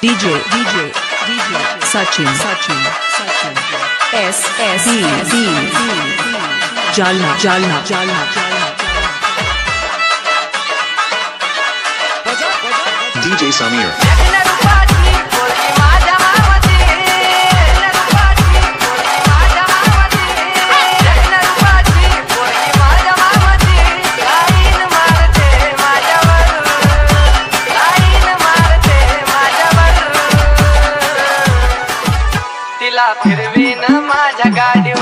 DJ DJ DJ Sachin Sachin Sachin. S S D D Jalna Jalna Jalna DJ Samir. माझ्या गाडीवर.